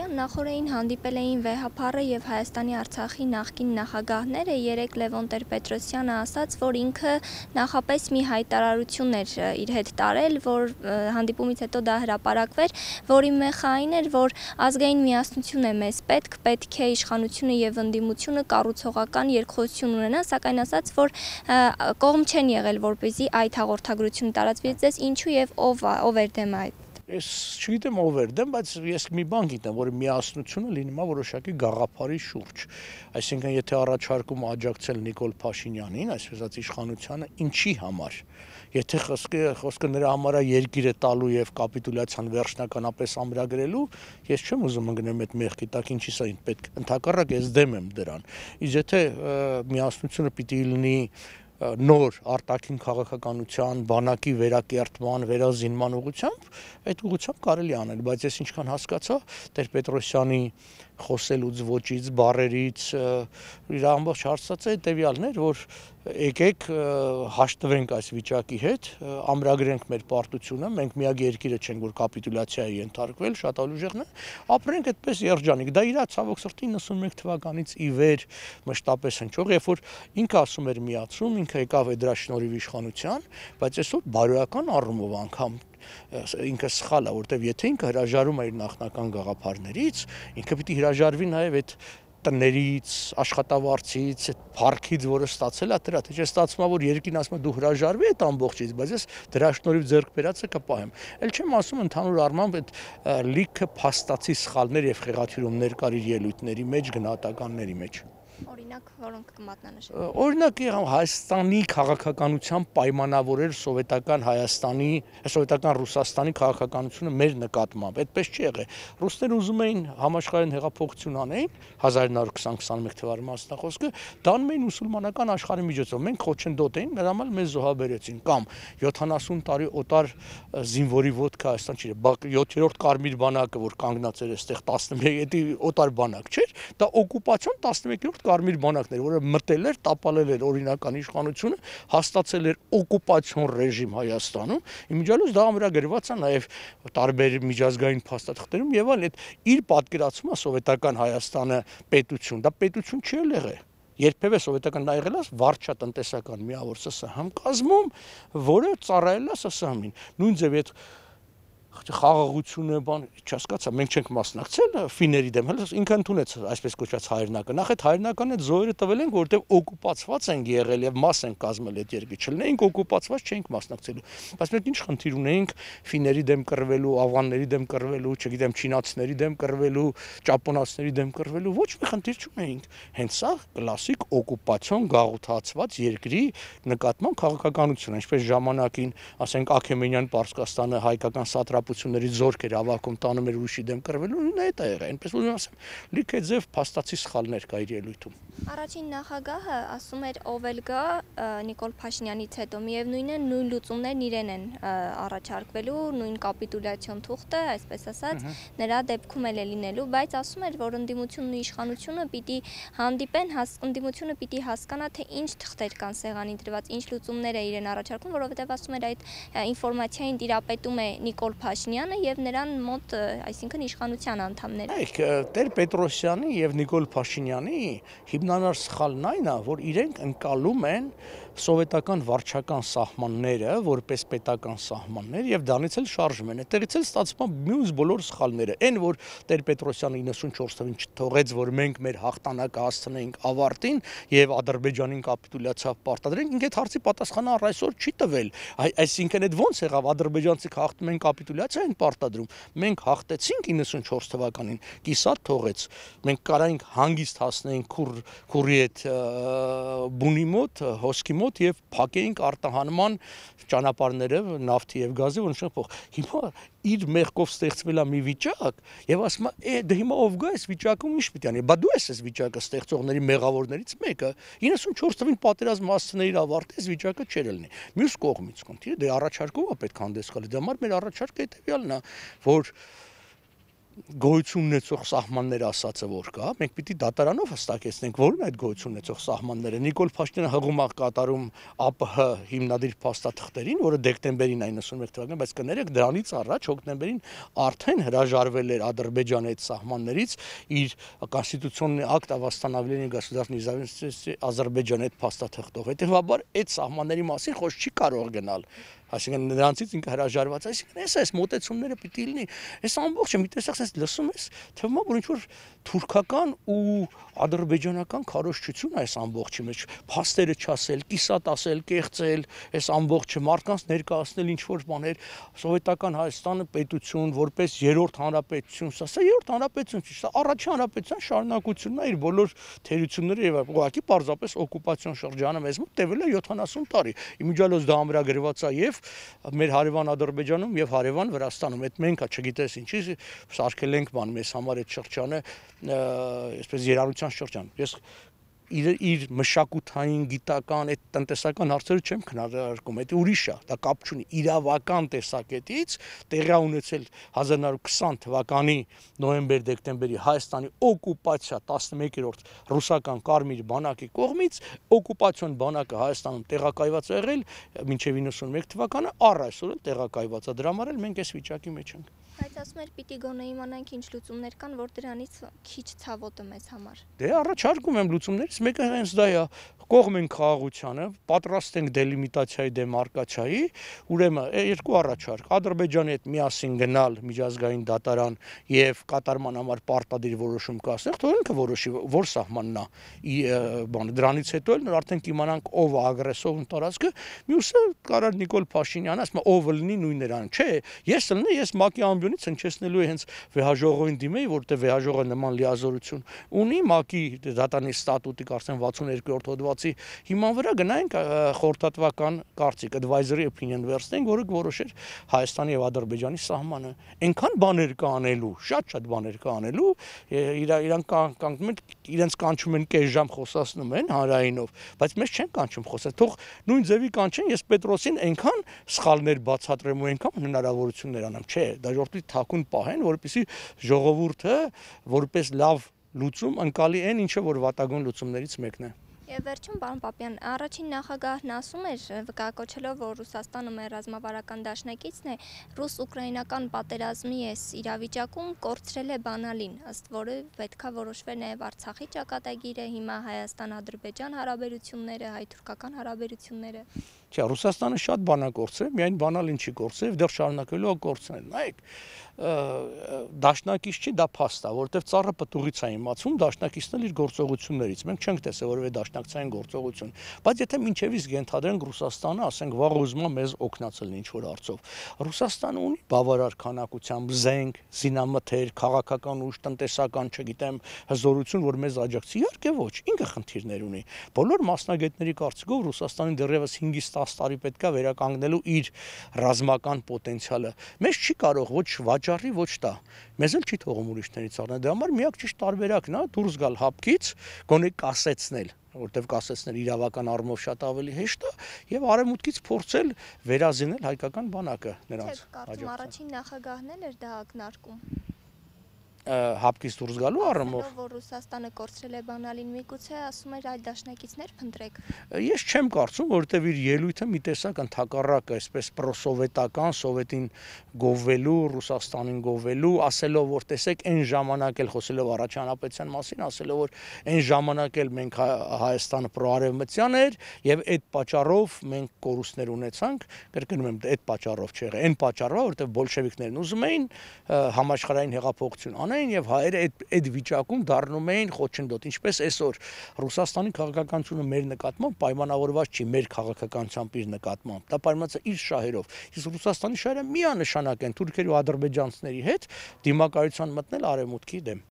Հակոբյան նախորդին հանդիպել էին վեհափառը եւ Հայաստանի Արցախի նախկին նախագահները երեք Լևոն Տեր-Պետրոսյանը ասաց, որ ինքը նախապես մի հայտարարություն էր իր հետ տարել, որ հանդիպումից հետո դա հրապարակվեր, որի մեխը այն էր, որ ազգային միասնություն է մեզ պետք, պետք է իշխանությունը եւ ընդդիմությունը կառուցողական երկխոսություն ունենան, սակայն ասաց, որ կողմ չեն եղել, որպեսզի այդ հաղորդագրությունը տարածվի, դες ինչու եւ ով ով էր դեմ այդ Ես չգիտեմ ով էր դեմ, բայց ես մի բան գիտեմ, որ միասնությունը լինում է որոշակի գաղափարի շուրջ։ Այսինքն, եթե առաջարկում աջակցել Նիկոլ Փաշինյանին, այսպես իշխանությանը, ինչի համար։ Եթե խոսքը խոսքը նրա համար է երկիրը տալու եւ կապիտուլյացիան վերջնականապես ամրագրելու, ես չեմ ուզում ընկնեմ այդ մեղքի տակ, ինչի սա պետք։ Ընթակառակ ես դեմ եմ դրան։ Իսկ եթե միասնությունը պիտի լինի նոր արտաքին քաղաքականության, բանակի վերակերտման, վերազինման ուղղությամբ, այդ ուղղությամբ կարելի անել, բայց ես ինչքան հասկացա, Տեր-Պետրոսյանի խոսելուց, ոճից, բարերից իր ամբողջ հարցածը հետեւյալն էր, որ եկեք հաշտվենք այս վիճակի հետ, ամրագրենք մեր պարտությունը, մենք միակ երկիրը չենք, որ կապիտուլյացիայի ենթարկվել, շատ ալուժեղն է, ապրենք այդպես երջանիկ։ Դա իր ցավոք սրտի 91 թվականից ի վեր մշտապես հնչող, երբ որ ինքը ասում էր միացում, ինքը եկավ է դրա շնորհիվ իշխանության, բայց այսօր բարոյական առումով անգամ ինքը սխալ է, որտեվ եթե ինքը հրաժարում է իր նախնական գաղափարներից, ինքը պիտի հրաժարվի նաև այդ տներից, աշխատավարձից, այդ парքից, որը ստացել է դրա, թե չէ ստացվում է որ երկին ասում է դու հրաժարվի այդ ամբողջից, բայց ես դրա շնորհիվ ձեռք բերածը կպահեմ։ Էլ չեմ ասում ընդհանուր առմամբ այդ լիքը փաստացի սխալներ եւ խեղաթյուրումներ կար իր ելույթների մեջ, գնահատականների մեջ։ Օրինակ որոնք կմատնանշեն։ Օրինակ եղավ Հայաստանի քաղաքականության պայմանավորել սովետական Հայաստանի, սովետական Ռուսաստանի քաղաքականությունը մեր նկատմամբ։ Այդպես չի եղել։ Ռուսները ուզում էին համաշխարհային հեղափոխություն անեին 1920-21 թվականի մասնախոսքը, դանում էին մուսուլմանական աշխարհի միջոցով։ Մենք խոչընդոտ էին, նրա համար մեզ զոհաբերեցին կամ 70 տարի օտար զինվորի ոդկա Հայաստան չի, 7-րդ կարմիր բանակը, որ կանգնած էր այստեղ 11-ի օտար բանակ չէր, դա օկուպացիոն 11-րդ կարմիր բանակներ, որը մտել էր, տապալել էր օրինական իշխանությունը, հաստատել էր օկուպացիոն ռեժիմ Հայաստանում, իմիջիալուց դա ամրագրված է նաև տարբեր միջազգային փաստաթղթերում եւ այլ այդ իր պատկերացումը սովետական Հայաստանը պետություն, դա պետություն չի եղել երբևէ սովետական դա եղել է վարչատնտեսական միավոր ՍՍՀ կազմում, որը ծառայել է ՍՍՀ-ին։ Նույն ձև այդ խաղաղությունը բան չհասկացա մենք չենք մասնակցել ֆիների դեմ հələ ինքը ընդունեց այսպես կոչված հայրնակը նախ այդ հայրնականը զոհերը տվել են որտեղ օկուպացված են եղել եւ մաս են կազմել այդ երկրի չլինեինք օկուպացված չենք մասնակցելու բայց մենք ինչ խնդիր ունեինք ֆիների դեմ կռվելու ավանների դեմ կռվելու չգիտեմ չինացիների դեմ կռվելու ճապոնացիների դեմ կռվելու ոչ մի խնդիր չունեինք հենց սա կլասիկ օկուպացիոն գաղութացված երկրի նկատմամբ քաղաքականություն ինչպես ժամանակին ասենք Աքեմենյան Պարսկաստանը հայկական սատրապ հեղափոխությունների զորք էր ավակում տանում էր ուրիշի դեմ կռվելու, նա է եղել։ Այնպես որ ասեմ, լիքը ձև փաստացի սխալներ կա իր ելույթում։ Առաջին նախագահը ասում էր ով էլ գա Նիկոլ Փաշինյանից հետո միևնույնն է նույն լուծումներն իրեն են առաջարկվելու, նույն կապիտուլյացիոն թուղթը, այսպես ասած, նրա դեպքում էլ է լինելու, բայց ասում էր, որ ընդդիմությունն ու իշխանությունը պիտի հանդիպեն, ընդդիմությունը պիտի հասկանա, թե ինչ թղթեր կան սեղանին դրված, ինչ լուծումներ է իրեն առաջարկում, որովհետև ասում էր այդ ինֆորմացիային տիրապետում է Նիկոլ Փաշինյանը Փաշինյանը եւ նրան մոտ, այսինքն իշխանության անդամները։ Այք Տեր Պետրոսյանի եւ Նիկոլ Փաշինյանի հիմնանար սխալն այն է, որ իրենք ընկալում են սովետական վարչական սահմանները որպես պետական սահմաններ եւ դրանից էլ շարժում են։ Այդտեղից էլ ստացվում մյուս բոլոր սխալները։ Այն որ Տեր Պետրոսյանը 94 թվին չթողեց, որ մենք մեր հաղթանակը հասցնենք ավարտին եւ Ադրբեջանին կապիտուլյացիա պարտադրենք, ինքը այդ հարցի պատասխանը առ այսօր չի տվել։ Այսինքն այդ ո՞նց եղավ ադրբեջանցիք հաղթում են կապիտուլյացիա են պարտադրում։ Մենք հաղթեցինք 94 թվականին, կիսատ թողեց։ Մենք կարայինք հանգիստ հասնեինք քուր քուրի այդ բունի մոտ, հոսքի մոտ եւ փակեինք արտահանման ճանապարհները նավթի եւ գազի որ նշող փող։ Հիմա իր մեղքով ստեղծվել է մի վիճակ եւ ասում է, «Է դե հիմա ով գա այս վիճակում ինչ պիտի անի»։ Բա դու ես այս վիճակը ստեղծողների մեղավորներից մեկը։ 94 թվին պատերազմ հասցնեիր ավարտես վիճակը չէր լինի։ Մյուս կողմից խնդիրը դե առաջարկով է պետք հանդես գալ։ Դա համար մեր առաջարկը հետեւյալն է, որ գոյություն ունեցող սահմանները ասացը որ կա, մենք պիտի դատարանով հստակեցնենք, որն այդ գոյություն ունեցող սահմանները։ Նիկոլ Փաշտյանը հղում է կատարում ԱՊՀ հիմնադիր փաստաթղթերին, որը դեկտեմբերին 91 թվականին, բայց կներեք դրանից առաջ հոկտեմբերին արդեն հրաժարվել էր Ադրբեջանի այդ սահմաններից իր կոնստիտուցիոնի ակտ ավաստանավլենի գասուդարնի իզավենստի Ադրբեջանի այդ փաստաթղթով։ Հետևաբար այդ սահմանների մասին խոս չի կարող գնալ այսինքն նրանցից ինքը հրաժարված այսինքն էս էս մոտեցումները պիտի լինի այս ամբողջը միտեսախ sense լսում ես, թվում է որ ինչ որ թուրքական ու ադրբեջանական քարոշչություն այս ամբողջի մեջ. փաստերը չասել, կիսատ ասել, կեղծել, այս ամբողջը մարդկանց ներկայացնել ինչ որ բաներ, սովետական Հայաստանը պետություն, որպես երրորդ հանրապետություն, սա սա երրորդ հանրապետություն չի, սա առաջին հանրապետության շարունակությունն է իր բոլոր թերությունները եւ ուղղակի պարզապես օկուպացիոն շրջանը մեզ մոտ տևել է 70 տարի։ Իմիջիալոս դա ամրագրված է եւ մեր հարևան Ադրբեջանում եւ հարևան Վրաստանում։ Այդ մենքա չգիտես ինչի սարքել ենք բան մեզ համար այդ շրջանը, այսպես երանության շրջան։ Ես իր իր մշակութային, գիտական, այդ տնտեսական հարցերը չեմ քննարկում, դա ուրիշ է, դա կապ չունի իրավական տեսակետից տեղի ունեցել 1920 թվականի նոյեմբեր-դեկտեմբերի Հայաստանի օկուպացիա 11-րդ ռուսական կարմիր բանակի կողմից օկուպացիոն բանակը Հայաստանում տեղակայված եղել մինչև 91 թվականը, առ այսօր էլ տեղակայված է, դրա համար էլ մենք այս վիճակի մեջ ենք։ Բայց ասում եք պիտի գոնե իմանանք ինչ լուծումներ կան, որ դրանից քիչ ցավոտը մեզ համար։ Դե առաջարկում եմ լուծումներից մեկը հենց դա է կողմ ենք խաղաղությանը, պատրաստ ենք դելիմիտացիայի դեմարկացիայի, ուրեմն երկու առաջարկ Ադրբեջանի հետ միասին գնալ միջազգային դատարան եւ կատարման համար պարտադիր որոշում կասել, թող ինքը որոշի որ սահմանն է բանը դրանից հետո էլ արդեն կիմանանք ով է ագրեսոր տարածքը, մյուսը կարար Նիկոլ Փաշինյանը ասում ով լինի նույններան, չէ, ես լինի ես ՄԱԿ-ի ամբիոնից հնչեցնելու հենց վեհաժողովին դիմեի, որտեղ վեհաժողովը նման լիազորություն ունի ՄԱԿ-ի դատարանի ստատուտի կարծեմ 62-րդ հոդված ստացի հիման վրա գնայինք խորհրդատվական կարծիք advisory opinion վերցնենք, որը որոշեր Հայաստանի եւ Ադրբեջանի սահմանը։ Այնքան բաներ կա անելու, շատ-շատ բաներ կա անելու, իրանք կանգնում են, իրենց կանչում են կես ժամ խոսացնում են հանրայինով, բայց մեզ չեն կանչում խոսել։ Թող նույն ձևի կանչեն, ես Պետրոսին այնքան սխալներ բացատրեմ ու այնքան հնարավորություններ անեմ, չէ, դա ժողովրդի թակուն պահեն, որպեսզի ժողովուրդը որպես լավ լուծում ընկալի այն ինչը որ վատագույն լուծումներից մեկն է։ Եվ վերջում, պարոն Պապյան, առաջին նախագահն ասում էր, վկայակոչելով, որ Ռուսաստանը մեր ռազմավարական դաշնակիցն է, ռուս-ուկրաինական պատերազմի այս իրավիճակում կորցրել է բանալին, ըստ որը պետքա որոշվեր նաև Արցախի ճակատագիրը, հիմա Հայաստան-Ադրբեջան հարաբերությունները, հայ-թուրքական հարաբերությունները։ Չէ, Ռուսաստանը շատ բան է միայն բանալին չի կորցրել, դեռ շարունակելու է կորցնել։ Նայեք, դաշնակից չի դա փաստ է, որովհետև ծառը պտուղից է իմացում, դաշնակիցն էլ իր գործողություններից։ Մենք չենք տեսել որևէ դաշնակցային գործողություն, բայց եթե մինչևից ենթադրենք Ռուսաստանը, ասենք վաղ ուզում է մեզ օգնացել ինչ որ արծով։ Ռուսաստանը ունի բավարար քանակությամբ զենք, զինամթեր, քաղաքական ուժ, տնտեսական, չգիտեմ, հզորություն, որ մեզ աջակցի։ Իհարկե ոչ, ինքը խնդիրներ ունի։ Բոլոր մասնագետների կարծիքով Ռուսաստանը դեռևս 5-ից 10 տարի պետքա վերականգնելու իր ռազմական պոտենցիալը։ Մեզ չի կարող ոչ վաճ վաճառի ոչ տա։ Մեզ էլ չի թողում ուրիշներից առնել։ Դրա համար միակ ճիշտ տարբերակն է դուրս գալ հապկից, գոնե կասեցնել որտեվ կասեցնել իրավական առումով շատ ավելի հեշտ է եւ արեմուտքից փորձել վերազինել հայկական բանակը նրանց։ Չէ, կարծում առաջին նախագահն էլ էր դա ակնարկում հապկից դուրս գալու առումով որ Ռուսաստանը կորցրել է բանալին միգուցե ասում էր այլ դաշնակիցներ փնտրեք ես չեմ կարծում որովհետև իր ելույթը մի տեսակ ընդհակառակ այսպես պրոսովետական սովետին գովվելու Ռուսաստանին գովվելու ասելով որ տեսեք այն ժամանակ էլ խոսելով առաջանապետության մասին ասելով որ այն ժամանակ էլ մենք Հայաստանը պրոարևմտյան էր եւ այդ պատճառով մենք կորուստներ ունեցանք կրկնում եմ այդ պատճառով չէ այն պատճառով որովհետև բոլշևիկներն ուզում էին համաշխարհային հեղափոխություն անեն եւ հայերը այդ այդ վիճակում դառնում էին խոչընդոտ ինչպես այսօր Ռուսաստանի քաղաքականությունը մեր նկատմամբ պայմանավորված չի մեր քաղաքականությամբ իր նկատմամբ դա պայմանավորված է իր շահերով իսկ Ռուսաստանի շահերը միանշանակ են թուրքերի ու ադրբեջանցիների հետ դիմակայության մտնել արևմուտքի դեմ